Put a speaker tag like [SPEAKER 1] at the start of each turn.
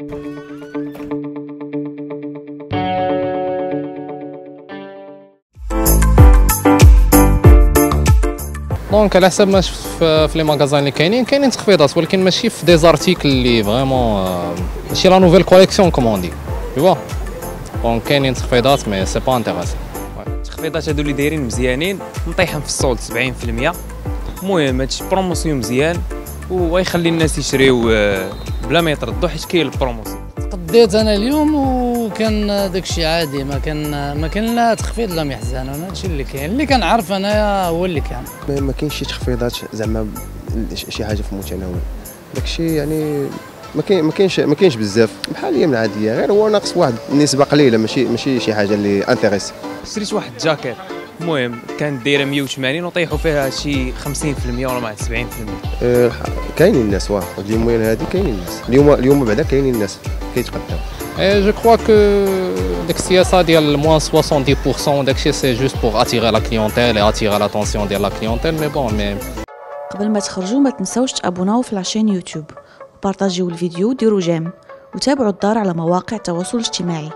[SPEAKER 1] donc على حسب ما شفت في les magasins اللي كاينين كاينين تخفيضات ولكن ماشي في des articles اللي vraiment ماشي la nouvelle collection comme on dit tout donc كاينين تخفيضات mais c'est pas intéressant
[SPEAKER 2] التخفيضات هادو اللي دايرين مزيانين مطيحين في ال solde 70% المهم هادشي promotion مزيان ويخلي الناس يشريو آه، بلا ما يتردوا حيت كاين les promotions
[SPEAKER 3] قضيت أنا اليوم وكان داكشي عادي ما كان ما كان لا تخفيض لا محزن هادشي اللي كاين. اللي كنعرف انايا هو اللي كان.
[SPEAKER 4] ما ما كاينش شي تخفيضات زعما شي حاجة في المتناول داكشي يعني ما كاين ما كاينش ما كاينش بزاف. بحال الأيام العاديه غير هو ناقص واحد النسبة قليلة ماشي ماشي شي حاجة اللي intéressée
[SPEAKER 2] شريت واحد الجاكيت المهم كانت دايره 180 وطيحوا فيها شي 50% ولا مع 70%
[SPEAKER 4] أه، كاينين الناس واه. اليومين هادي كاينين الناس. اليوم اليوم بعدا كاينين الناس. كيتقدم.
[SPEAKER 1] اي جو كخوا كو ديك السياسة ديال moins 70% داكشي c'est juste pour attirer la clientèle attirer l'attention ديال la clientèle mais bon mais
[SPEAKER 5] قبل ما تخرجوا ما تنسوش تابوناو في la chaîne يوتيوب. وبارطاجيو الفيديو وديروا j'aime. وتابعوا الدار على مواقع التواصل الاجتماعي.